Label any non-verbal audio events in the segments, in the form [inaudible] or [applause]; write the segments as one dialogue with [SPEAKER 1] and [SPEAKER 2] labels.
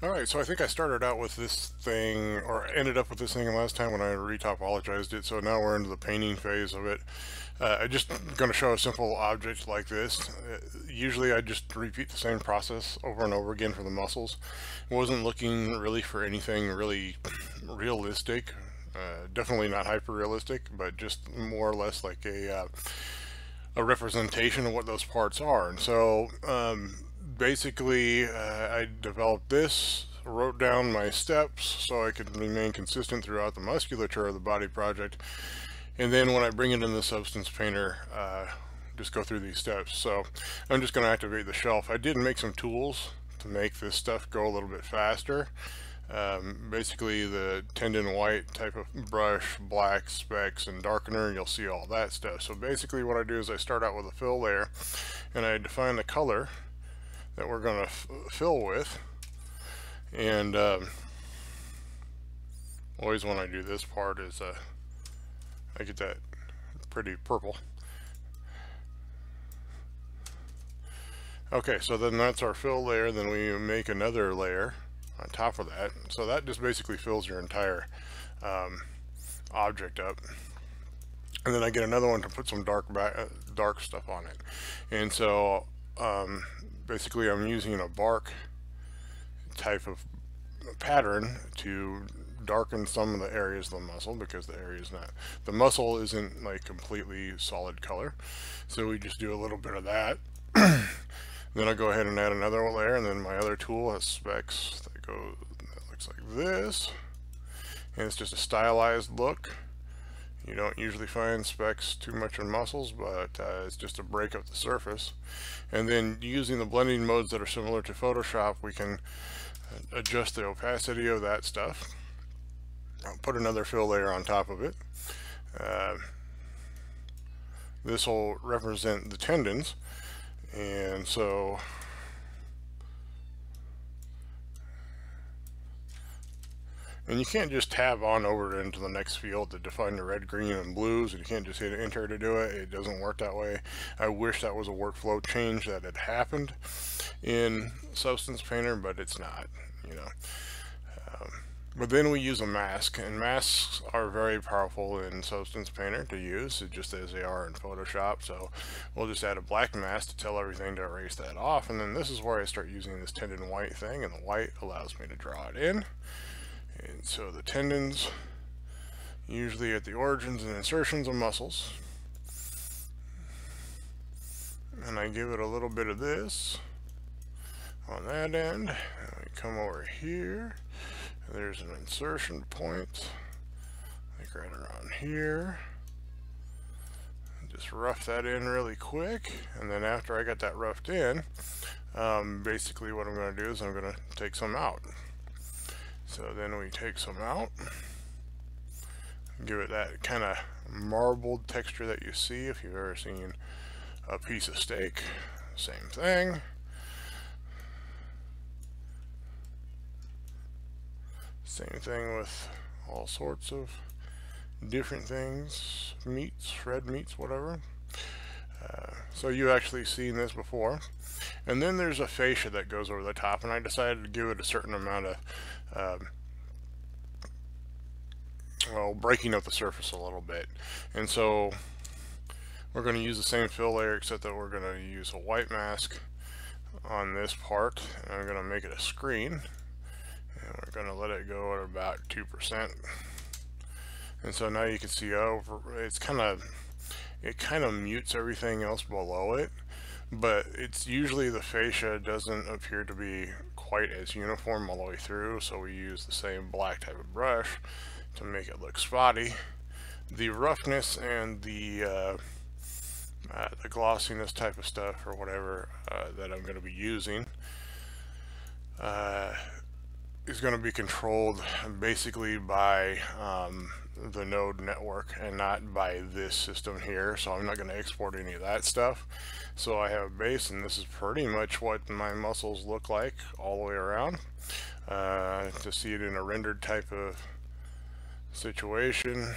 [SPEAKER 1] Alright, so I think I started out with this thing, or ended up with this thing last time when I retopologized it, so now we're into the painting phase of it. Uh, I'm just going to show a simple object like this. Uh, usually I just repeat the same process over and over again for the muscles. Wasn't looking really for anything really [clears throat] realistic, uh, definitely not hyper-realistic, but just more or less like a, uh, a representation of what those parts are. And so um, basically uh, I developed this, wrote down my steps so I could remain consistent throughout the musculature of the body project. And then when I bring it in the Substance Painter, uh, just go through these steps. So I'm just going to activate the shelf. I did make some tools to make this stuff go a little bit faster. Um, basically the tendon white type of brush, black specks and darkener, you'll see all that stuff. So basically what I do is I start out with a fill layer and I define the color that we're going to fill with. And um, always when I do this part is uh, I get that pretty purple. Okay, so then that's our fill layer. Then we make another layer on top of that. So that just basically fills your entire um, object up. And then I get another one to put some dark back, dark stuff on it. And so um, basically I'm using a bark type of pattern to darken some of the areas of the muscle because the area is not the muscle isn't like completely solid color. So we just do a little bit of that. [clears throat] Then I go ahead and add another layer and then my other tool has specks that go that looks like this. And it's just a stylized look you don't usually find specks too much in muscles, but uh, it's just to break up the surface. And then using the blending modes that are similar to Photoshop, we can uh, adjust the opacity of that stuff. I'll put another fill layer on top of it. Uh, this will represent the tendons. And so And you can't just tab on over into the next field to define the red, green, and blues, and you can't just hit enter to do it. It doesn't work that way. I wish that was a workflow change that had happened in Substance Painter, but it's not, you know. Um, but then we use a mask, and masks are very powerful in Substance Painter to use, just as they are in Photoshop. So we'll just add a black mask to tell everything to erase that off, and then this is where I start using this tendon white thing, and the white allows me to draw it in. And so the tendons, usually at the origins and insertions of muscles. And I give it a little bit of this on that end. And we come over here. There's an insertion point, like right around here. Just rough that in really quick. And then after I got that roughed in, um, basically what I'm going to do is I'm going to take some out. So then we take some out, give it that kind of marbled texture that you see if you've ever seen a piece of steak. Same thing. Same thing with all sorts of different things, meats, red meats, whatever. So you actually seen this before. And then there's a fascia that goes over the top, and I decided to give it a certain amount of um, well, breaking up the surface a little bit. And so we're going to use the same fill layer except that we're going to use a white mask on this part and I'm going to make it a screen and we're going to let it go at about 2% and so now you can see over it's kind of it kind of mutes everything else below it but it's usually the fascia doesn't appear to be quite as uniform all the way through so we use the same black type of brush to make it look spotty. The roughness and the uh, uh, the glossiness type of stuff or whatever uh, that I'm going to be using uh, is going to be controlled basically by um, the node network and not by this system here. So I'm not going to export any of that stuff. So I have a base and this is pretty much what my muscles look like all the way around. Uh, to see it in a rendered type of situation.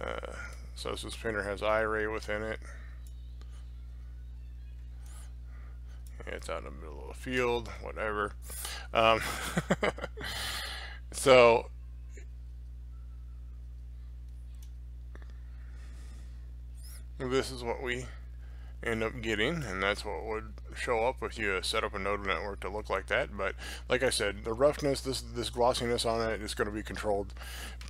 [SPEAKER 1] Uh, so this spinner has iRay within it It's out in the middle of the field, whatever. Um, [laughs] so this is what we end up getting and that's what would show up if you set up a node network to look like that. But like I said the roughness this this glossiness on it is going to be controlled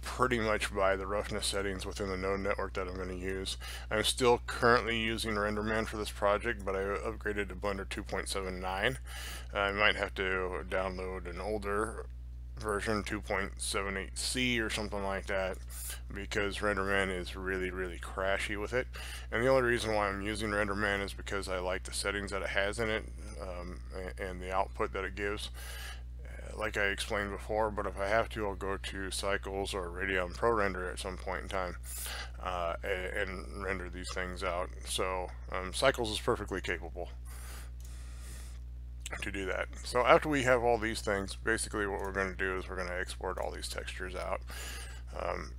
[SPEAKER 1] pretty much by the roughness settings within the node network that I'm going to use. I'm still currently using RenderMan for this project but I upgraded to Blender 2.79 I might have to download an older version 2.78c or something like that because RenderMan is really really crashy with it. And the only reason why I'm using RenderMan is because I like the settings that it has in it um, and the output that it gives. Uh, like I explained before but if I have to I'll go to Cycles or Radeon Pro Render at some point in time uh, and, and, render these things out. So um, Cycles is perfectly capable to do that. So after we have all these things, basically what we're going to do is we're going to export all these textures out. Um,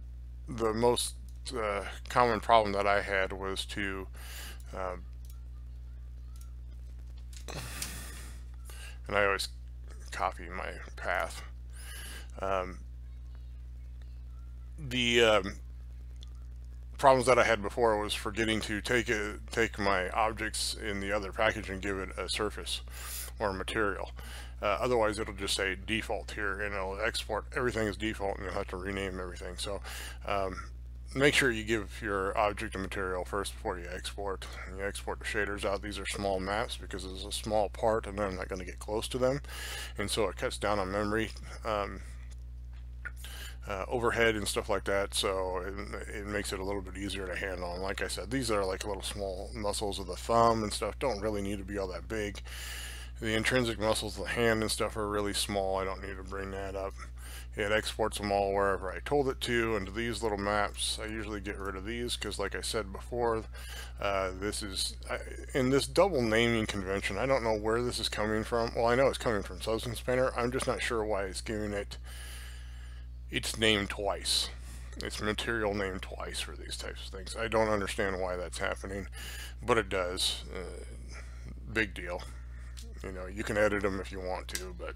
[SPEAKER 1] the most uh, common problem that I had was to um, and I always copy my path. Um, the um, problems that I had before was forgetting to take a, take my objects in the other package and give it a surface or material. Uh, otherwise, it'll just say default here, and it'll export everything as default, and you'll have to rename everything. So um, make sure you give your object a material first before you export. You export the shaders out. These are small maps because it's a small part, and I'm not going to get close to them, and so it cuts down on memory. Um, uh, overhead and stuff like that so it, it, makes it a little bit easier to handle and like I said these are like little small muscles of the thumb and stuff don't really need to be all that big the intrinsic muscles of the hand and stuff are really small. I don't need to bring that up. It exports them all wherever I told it to, and these little maps, I usually get rid of these because like I said before, uh, this is, in this double naming convention, I don't know where this is coming from. Well, I know it's coming from Substance Painter. I'm just not sure why it's giving it its named twice. It's material named twice for these types of things. I don't understand why that's happening, but it does. Uh, big deal you know you can edit them if you want to but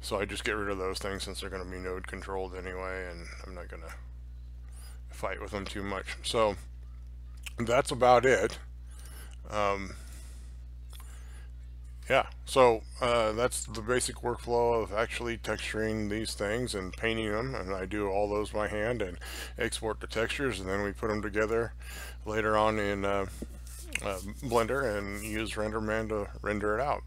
[SPEAKER 1] so I just get rid of those things since they're going to be node controlled anyway and I'm not going to fight with them too much so that's about it um, yeah so uh, that's the basic workflow of actually texturing these things and painting them and I do all those by hand and export the textures and then we put them together later on in uh, uh, Blender and use RenderMan to render it out.